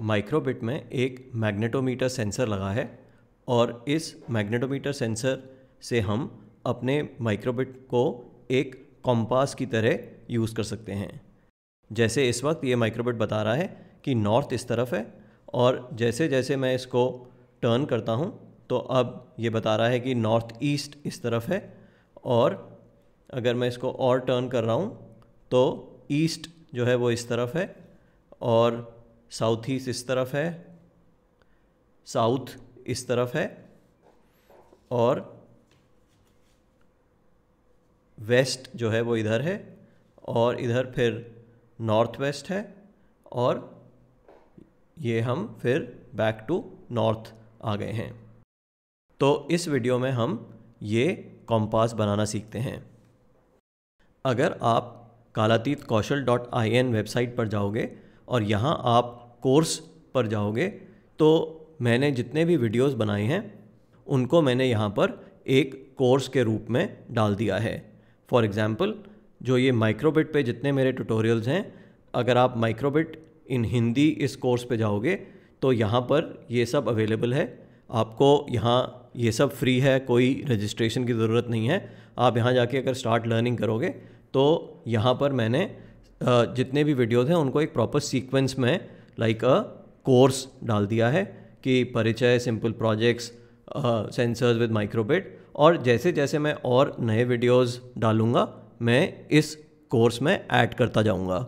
माइक्रोबिट में एक magnetometer sensor लगा है और इस मैग्नेटोमीटर सेंसर से हम अपने माइक्रोबिट को एक कॉम्पास की तरह यूज़ कर सकते हैं। जैसे इस वक्त ये माइक्रोबिट बता रहा है कि नॉर्थ इस तरफ़ है और जैसे जैसे मैं इसको टर्न करता हूँ तो अब ये बता रहा है कि नॉर्थ ईस्ट इस तरफ़ है और अगर मैं इसको और टर्न कर रहा हूँ तो ईस्ट जो है वो इस तरफ़ है और साउथ ईस्ट इस तरफ़ है, साउथ इस तरफ़ है और वेस्ट जो है वो इधर है और इधर फिर नॉर्थ वेस्ट है और ये हम फिर बैक टू नॉर्थ आ गए हैं। तो इस वीडियो में हम ये कॉम्पास बनाना सीखते हैं। अगर आप कालातीत कौशल डॉट आई एन वेबसाइट पर जाओगे और यहाँ आप कोर्स पर जाओगे तो मैंने जितने भी वीडियोस बनाए हैं, उनको मैंने यहाँ पर एक कोर्स के रूप में डाल दिया है। फॉर एग्ज़ाम्पल जो ये माइक्रोबिट पे जितने मेरे ट्यूटोरियल्स हैं, अगर आप माइक्रोबिट इन हिंदी इस कोर्स पे जाओगे तो यहाँ पर ये सब अवेलेबल है। आपको यहाँ ये सब फ्री है, कोई रजिस्ट्रेशन की ज़रूरत नहीं है। आप यहाँ जाके अगर स्टार्ट लर्निंग करोगे तो यहाँ पर मैंने जितने भी वीडियोज़ हैं, उनको एक प्रॉपर सीक्वेंस में लाइक अ कोर्स डाल दिया है कि परिचय simple projects sensors with microbit और जैसे जैसे मैं और नए वीडियोस डालूँगा, मैं इस कोर्स में ऐड करता जाऊँगा।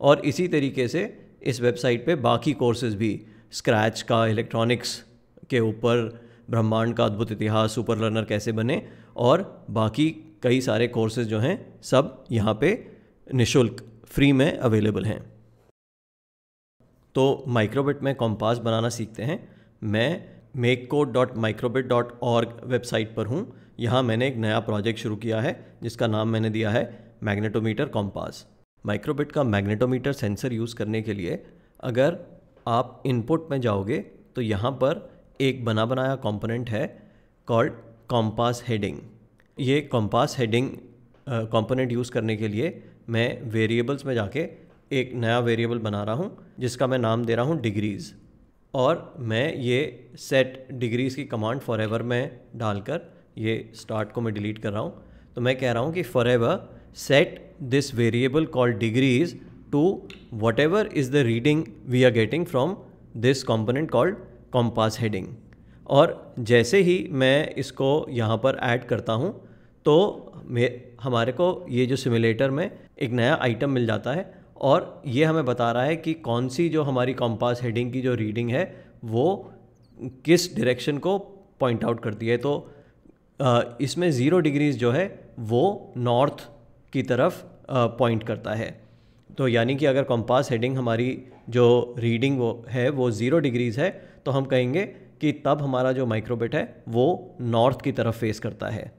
और इसी तरीके से इस वेबसाइट पे बाकी कोर्सेज भी स्क्रैच का इलेक्ट्रॉनिक्स के ऊपर, ब्रह्मांड का अद्भुत इतिहास सुपर लर्नर कैसे बने और बाकी कई सारे कोर्सेज जो हैं, सब यहाँ पे निशुल्क फ्री में अवेलेबल हैं। तो माइक्रोबिट में कॉम्पास बनाना सीखते हैं। मैं make code dot microbit dot org website पर हूँ। यहाँ मैंने एक नया प्रोजेक्ट शुरू किया है, जिसका नाम मैंने दिया है मैग्नेटोमीटर कॉम्पास माइक्रोबिट का मैग्नेटोमीटर सेंसर यूज़ करने के लिए अगर आप इनपुट में जाओगे तो यहाँ पर एक बना बनाया कंपोनेंट है कॉल्ड कॉम्पास हेडिंग ये कॉम्पास हेडिंग कंपोनेंट यूज़ करने के लिए मैं वेरिएबल्स में जाके एक नया वेरिएबल बना रहा हूँ, जिसका मैं नाम दे रहा हूँ डिग्रीज़ और मैं ये सेट डिग्रीज़ की कमांड फॉर एवर में डालकर ये स्टार्ट को मैं डिलीट कर रहा हूँ। तो मैं कह रहा हूँ कि forever set this variable call degrees to whatever is the reading we are getting from this component called compass heading और जैसे ही मैं इसको यहाँ पर ऐड करता हूँ तो हमारे को ये जो सिमुलेटर में एक नया आइटम मिल जाता है और ये हमें बता रहा है कि कौन सी जो हमारी कॉम्पास हेडिंग की जो रीडिंग है, वो किस डायरेक्शन को पॉइंट आउट करती है। तो इसमें ज़ीरो डिग्रीज जो है, वो नॉर्थ की तरफ़ पॉइंट करता है। तो यानी कि अगर कॉम्पास हेडिंग हमारी जो रीडिंग वो है, वो ज़ीरो डिग्रीज़ है तो हम कहेंगे कि तब हमारा जो माइक्रोबिट है, वो नॉर्थ की तरफ़ फेस करता है।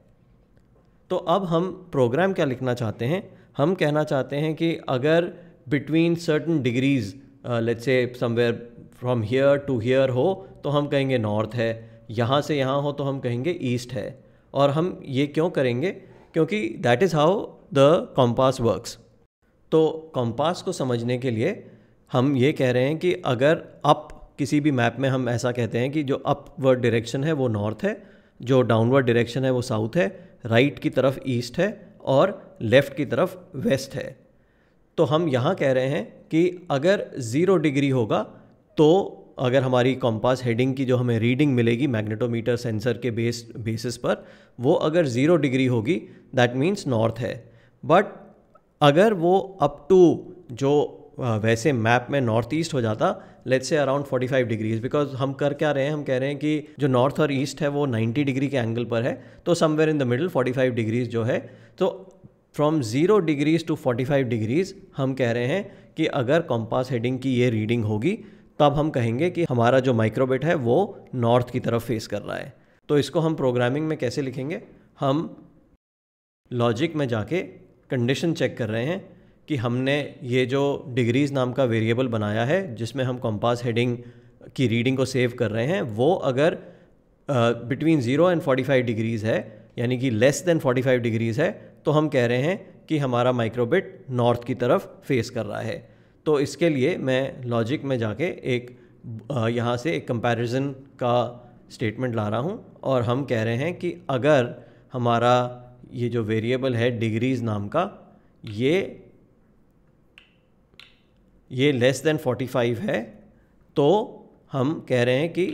तो अब हम प्रोग्राम क्या लिखना चाहते हैं? हम कहना चाहते हैं कि अगर between certain degrees let's say somewhere from here to here हो तो हम कहेंगे नॉर्थ है। यहाँ से यहाँ हो तो हम कहेंगे ईस्ट है। और हम ये क्यों करेंगे? क्योंकि that is how the compass works तो कॉम्पास को समझने के लिए हम ये कह रहे हैं कि अगर अप किसी भी मैप में हम ऐसा कहते हैं कि जो अपवर्ड डायरेक्शन है, वो नॉर्थ है, जो डाउनवर्ड डायरेक्शन है, वो साउथ है राइट right की तरफ़ ईस्ट है, और लेफ़्ट की तरफ़ वेस्ट है। तो हम यहाँ कह रहे हैं कि अगर ज़ीरो डिग्री होगा तो अगर हमारी कॉम्पास हेडिंग की जो हमें रीडिंग मिलेगी मैग्नेटोमीटर सेंसर के बेस बेसिस पर, वो अगर ज़ीरो डिग्री होगी दैट मीन्स नॉर्थ है। बट अगर वो अप टू जो वैसे मैप में नॉर्थ ईस्ट हो जाता let's say around 45 degrees because हम कर क्या रहे हैं? हम कह रहे हैं कि जो नॉर्थ और ईस्ट है, वो 90 डिग्री के एंगल पर है तो somewhere in the middle 45 degrees जो है तो from zero degrees to 45 degrees हम कह रहे हैं कि अगर कॉम्पास हेडिंग की ये रीडिंग होगी, तब हम कहेंगे कि हमारा जो माइक्रोबिट है, वो नॉर्थ की तरफ़ फेस कर रहा है। तो इसको हम प्रोग्रामिंग में कैसे लिखेंगे? हम लॉजिक में जाके कंडीशन चेक कर रहे हैं कि हमने ये जो डिग्रीज़ नाम का वेरिएबल बनाया है, जिसमें हम कॉम्पास हेडिंग की रीडिंग को सेव कर रहे हैं, वो अगर बिटवीन ज़ीरो एंड 45 डिग्रीज़ है, यानी कि लेस देन 45 डिग्रीज़ है तो हम कह रहे हैं कि हमारा माइक्रोबिट नॉर्थ की तरफ़ फेस कर रहा है। तो इसके लिए मैं लॉजिक में जाके एक यहाँ से एक कंपैरिजन का स्टेटमेंट ला रहा हूँ और हम कह रहे हैं कि अगर हमारा ये जो वेरिएबल है डिग्रीज नाम का, ये ये लेस देन 45 है तो हम कह रहे हैं कि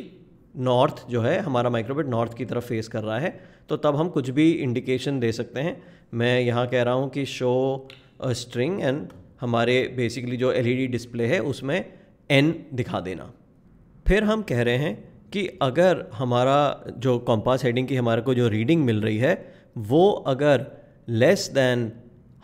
नॉर्थ जो है, हमारा माइक्रोबिट नॉर्थ की तरफ़ फेस कर रहा है। तो तब हम कुछ भी इंडिकेशन दे सकते हैं। मैं यहाँ कह रहा हूँ कि शो अ स्ट्रिंग एंड हमारे बेसिकली जो एलईडी डिस्प्ले है, उसमें एन दिखा देना। फिर हम कह रहे हैं कि अगर हमारा जो कॉम्पास हेडिंग की हमारे को जो रीडिंग मिल रही है, वो अगर लेस दैन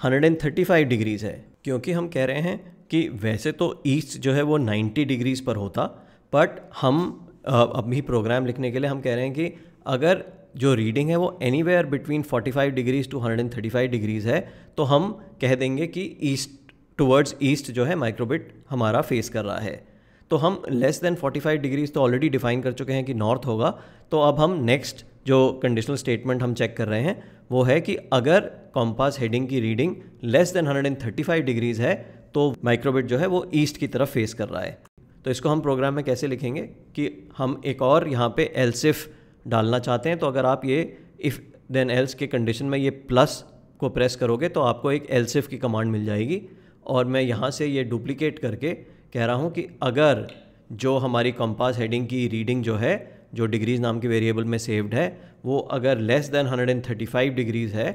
135 डिग्रीज़ है, क्योंकि हम कह रहे हैं कि वैसे तो ईस्ट जो है वो 90 डिग्रीज़ पर होता बट हम अभी प्रोग्राम लिखने के लिए हम कह रहे हैं कि अगर जो रीडिंग है वो anywhere between 45 degrees to 135 degrees है तो हम कह देंगे कि ईस्ट टूवर्ड्स ईस्ट जो है माइक्रोबिट हमारा फेस कर रहा है। तो हम लेस देन 45 डिग्रीज तो ऑलरेडी डिफाइन कर चुके हैं कि नॉर्थ होगा। तो अब हम नेक्स्ट जो कंडीशनल स्टेटमेंट हम चेक कर रहे हैं, वो है कि अगर कॉम्पास हेडिंग की रीडिंग लेस देन 135 डिग्रीज है तो माइक्रोबिट जो है वो ईस्ट की तरफ़ फेस कर रहा है। तो इसको हम प्रोग्राम में कैसे लिखेंगे कि हम एक और यहाँ पे एल्सिफ डालना चाहते हैं तो अगर आप ये इफ़ देन एल्स के कंडीशन में ये प्लस को प्रेस करोगे तो आपको एक एल्सिफ की कमांड मिल जाएगी। और मैं यहाँ से ये डुप्लीकेट करके कह रहा हूँ कि अगर जो हमारी कंपास हेडिंग की रीडिंग जो है, जो डिग्रीज नाम के वेरिएबल में सेव्ड है, वो अगर लेस देन 135 डिग्रीज है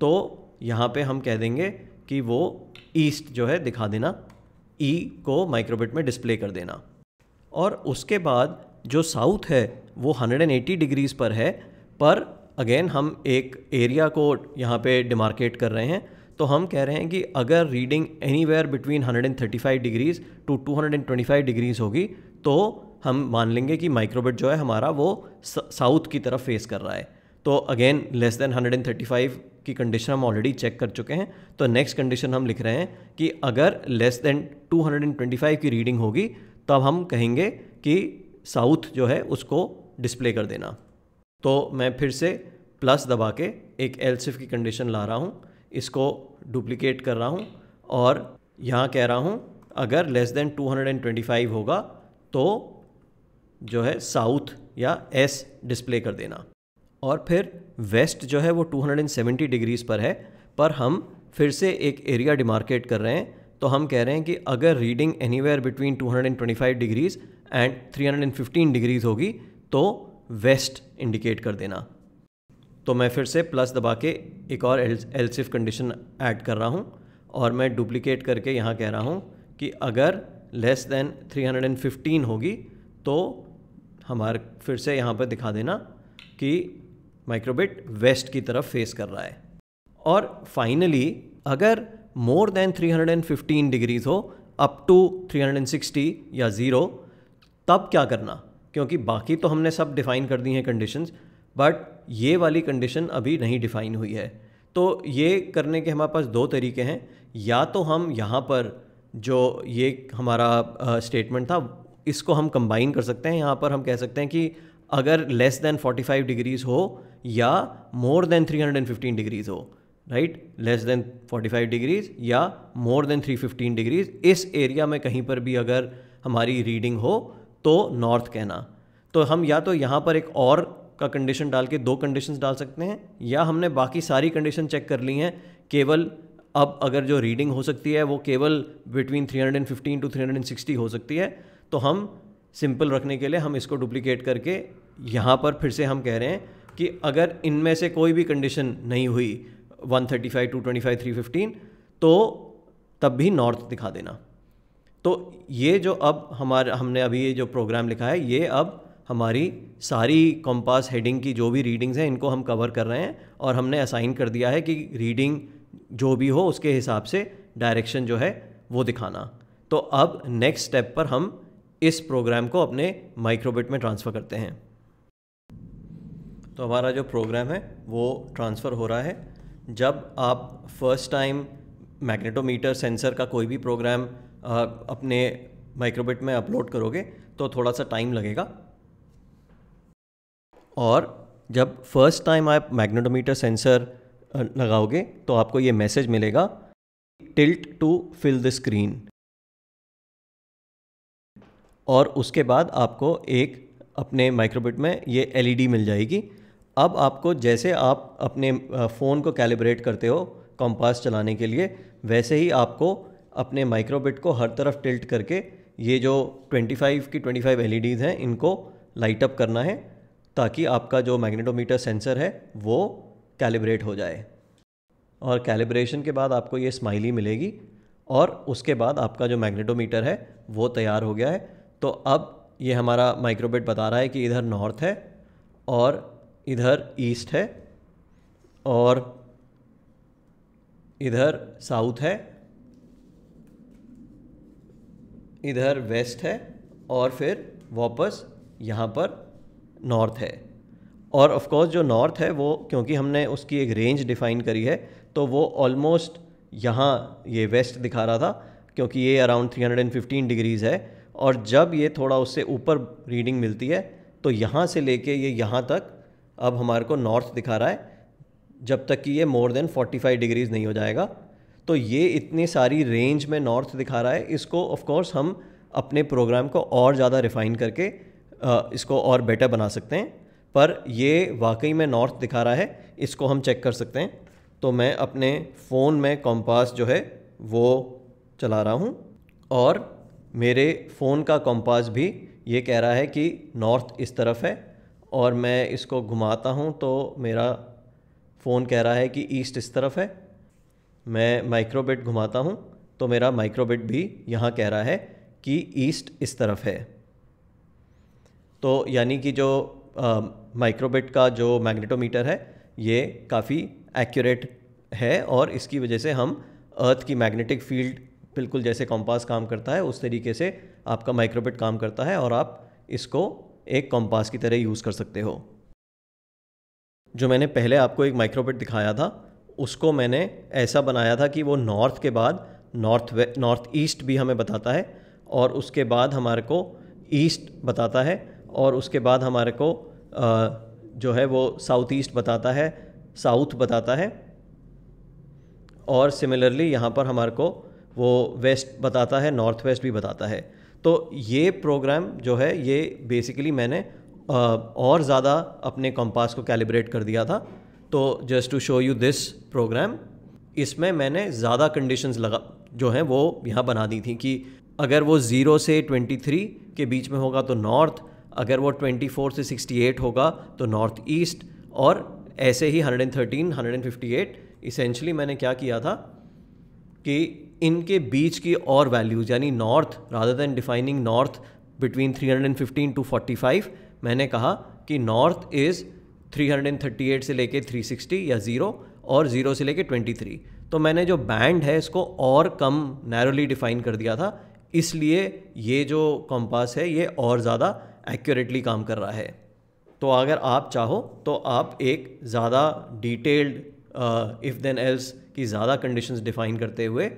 तो यहाँ पे हम कह देंगे कि वो ईस्ट जो है दिखा देना। ई e को माइक्रोबिट में डिस्प्ले कर देना। और उसके बाद जो साउथ है, वो 180 डिग्रीज़ पर है। पर अगेन हम एक एरिया को यहाँ पे डिमार्केट कर रहे हैं। तो हम कह रहे हैं कि अगर reading anywhere between 135 degrees to 225 degrees होगी तो हम मान लेंगे कि माइक्रोबिट जो है हमारा वो साउथ की तरफ़ फेस कर रहा है। तो अगेन लेस देन 135 की कंडीशन हम ऑलरेडी चेक कर चुके हैं। तो नेक्स्ट कंडीशन हम लिख रहे हैं कि अगर लेस देन 225 की रीडिंग होगी, तब हम कहेंगे कि साउथ जो है उसको डिस्प्ले कर देना। तो मैं फिर से प्लस दबा के एक एलसिफ की कंडीशन ला रहा हूँ, इसको डुप्लीकेट कर रहा हूँ और यहाँ कह रहा हूँ, अगर लेस देन 225 होगा तो जो है साउथ या एस डिस्प्ले कर देना। और फिर वेस्ट जो है वो 270 डिग्रीज़ पर है। पर हम फिर से एक एरिया डिमार्केट कर रहे हैं तो हम कह रहे हैं कि अगर reading anywhere between 225 degrees and 315 degrees होगी तो वेस्ट इंडिकेट कर देना। तो मैं फिर से प्लस दबा के एक और एल्सिफ कंडीशन ऐड कर रहा हूँ और मैं डुप्लीकेट करके यहाँ कह रहा हूँ कि अगर लेस देन 315 होगी तो हमारे फिर से यहाँ पर दिखा देना कि माइक्रोबिट वेस्ट की तरफ़ फेस कर रहा है। और फाइनली अगर मोर देन 315 डिग्रीज हो अप टू 360 या ज़ीरो तब क्या करना? क्योंकि बाकी तो हमने सब डिफ़ाइन कर दी हैं कंडीशंस बट ये वाली कंडीशन अभी नहीं डिफ़ाइन हुई है। तो ये करने के हमारे पास दो तरीके हैं। या तो हम यहाँ पर जो ये हमारा स्टेटमेंट था, इसको हम कंबाइन कर सकते हैं। यहाँ पर हम कह सकते हैं कि अगर लेस देन 45 डिग्रीज़ हो या मोर देन 315 डिग्रीज़ हो राइट लेस देन 45 डिग्रीज़ या मोर देन 315 डिग्रीज़ इस एरिया में कहीं पर भी अगर हमारी रीडिंग हो तो नॉर्थ कहना। तो हम या तो यहाँ पर एक और का कंडीशन डाल के दो कंडीशंस डाल सकते हैं, या हमने बाकी सारी कंडीशन चेक कर ली हैं। केवल अब अगर जो रीडिंग हो सकती है, वो केवल बिटवीन 315 टू 360 हो सकती है। तो हम सिंपल रखने के लिए हम इसको डुप्लीकेट करके यहाँ पर फिर से हम कह रहे हैं कि अगर इनमें से कोई भी कंडीशन नहीं हुई 135 टू 25 315 तो तब भी नॉर्थ दिखा देना। तो ये जो अब हमारे, हमने अभी ये जो प्रोग्राम लिखा है, ये अब हमारी सारी कॉम्पास हेडिंग की जो भी रीडिंग्स हैं, इनको हम कवर कर रहे हैं और हमने असाइन कर दिया है कि रीडिंग जो भी हो, उसके हिसाब से डायरेक्शन जो है, वो दिखाना। तो अब नेक्स्ट स्टेप पर हम इस प्रोग्राम को अपने माइक्रोबिट में ट्रांसफ़र करते हैं। तो हमारा जो प्रोग्राम है, वो ट्रांसफ़र हो रहा है। जब आप फ़र्स्ट टाइम मैग्नेटोमीटर सेंसर का कोई भी प्रोग्राम अपने माइक्रोबिट में अपलोड करोगे तो थोड़ा सा टाइम लगेगा। और जब फ़र्स्ट टाइम आप मैग्नेटोमीटर सेंसर लगाओगे तो आपको ये मैसेज मिलेगा tilt to fill the screen और उसके बाद आपको एक अपने माइक्रोबिट में ये एलईडी मिल जाएगी। अब आपको जैसे आप अपने फ़ोन को कैलिब्रेट करते हो कॉम्पास चलाने के लिए, वैसे ही आपको अपने माइक्रोबिट को हर तरफ़ टिल्ट करके ये जो 25 की 25 फाइव हैं, इनको लाइट अप करना है ताकि आपका जो मैग्नेटोमीटर सेंसर है वो कैलिब्रेट हो जाए। और कैलिब्रेशन के बाद आपको ये स्माइली मिलेगी और उसके बाद आपका जो मैग्नेटोमीटर है वो तैयार हो गया है। तो अब ये हमारा माइक्रोबिट बता रहा है कि इधर नॉर्थ है और इधर ईस्ट है और इधर साउथ है, इधर वेस्ट है और फिर वापस यहाँ पर नॉर्थ है। और ऑफ़ कोर्स जो नॉर्थ है वो, क्योंकि हमने उसकी एक रेंज डिफ़ाइन करी है तो वो ऑलमोस्ट यहाँ ये वेस्ट दिखा रहा था, क्योंकि ये अराउंड 315 डिग्रीज़ है। और जब ये थोड़ा उससे ऊपर रीडिंग मिलती है तो यहाँ से लेके ये यहाँ तक अब हमारे को नॉर्थ दिखा रहा है, जब तक कि ये मोर देन 45 डिग्रीज़ नहीं हो जाएगा। तो ये इतनी सारी रेंज में नॉर्थ दिखा रहा है, इसको ऑफ़ कोर्स हम अपने प्रोग्राम को और ज़्यादा रिफ़ाइन करके इसको और बेटर बना सकते हैं। पर ये वाकई में नॉर्थ दिखा रहा है, इसको हम चेक कर सकते हैं। तो मैं अपने फ़ोन में कॉम्पास जो है, वो चला रहा हूँ और मेरे फ़ोन का कॉम्पास भी ये कह रहा है कि नॉर्थ इस तरफ़ है। और मैं इसको घुमाता हूँ तो मेरा फ़ोन कह रहा है कि ईस्ट इस तरफ़ है। मैं माइक्रोबिट घुमाता हूँ तो मेरा माइक्रोबिट भी यहाँ कह रहा है कि ईस्ट इस तरफ़ है। तो यानी कि जो माइक्रोबिट का जो मैग्नेटोमीटर है, ये काफ़ी एक्यूरेट है और इसकी वजह से हम अर्थ की मैग्नेटिक फ़ील्ड बिल्कुल जैसे कॉम्पास काम करता है, उस तरीके से आपका माइक्रोबिट काम करता है और आप इसको एक कॉम्पास की तरह यूज़ कर सकते हो। जो मैंने पहले आपको एक माइक्रोबिट दिखाया था उसको मैंने ऐसा बनाया था कि वो नॉर्थ के बाद नॉर्थ नॉर्थ ईस्ट भी हमें बताता है और उसके बाद हमारे को ईस्ट बताता है और उसके बाद हमारे को आ, जो है वो साउथ ईस्ट बताता है साउथ बताता है। और सिमिलरली यहाँ पर हमारे को वो वेस्ट बताता है नॉर्थ वेस्ट भी बताता है। तो ये प्रोग्राम जो है, ये बेसिकली मैंने और ज़्यादा अपने कंपास को कैलिब्रेट कर दिया था। तो just to show you this program इसमें मैंने ज़्यादा कंडीशंस लगा, जो हैं, वो यहाँ बना दी थी कि अगर वो ज़ीरो से ट्वेंटी थ्री के बीच में होगा तो नॉर्थ अगर वो ट्वेंटी फोर से सिक्सटी एट होगा तो नॉर्थ ईस्ट और ऐसे ही hundred and thirteen hundred and fifty eight essentially मैंने क्या किया था कि इनके बीच की और वैल्यूज़ यानी north rather than defining north between 315 to 45 मैंने कहा कि नॉर्थ इज़ 338 से लेके 360 या ज़ीरो और ज़ीरो से लेके 23 तो मैंने जो बैंड है, इसको और कम नैरोली डिफाइन कर दिया था। इसलिए ये जो कॉम्पास है, ये और ज़्यादा एक्यूरेटली काम कर रहा है। तो अगर आप चाहो तो आप एक ज़्यादा डिटेल्ड इफ़ देन एल्स की ज़्यादा कंडीशंस डिफाइन करते हुए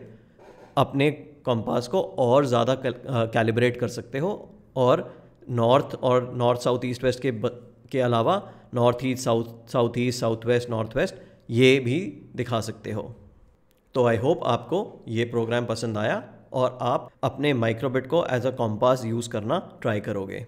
अपने कंपास को और ज़्यादा कैलिब्रेट कर सकते हो और नॉर्थ और नॉर्थ साउथ ईस्ट वेस्ट के के अलावा north east south south east south west north west ये भी दिखा सकते हो। तो आई होप आपको ये प्रोग्राम पसंद आया और आप अपने माइक्रोबिट को एज अ कॉम्पास यूज़ करना ट्राई करोगे।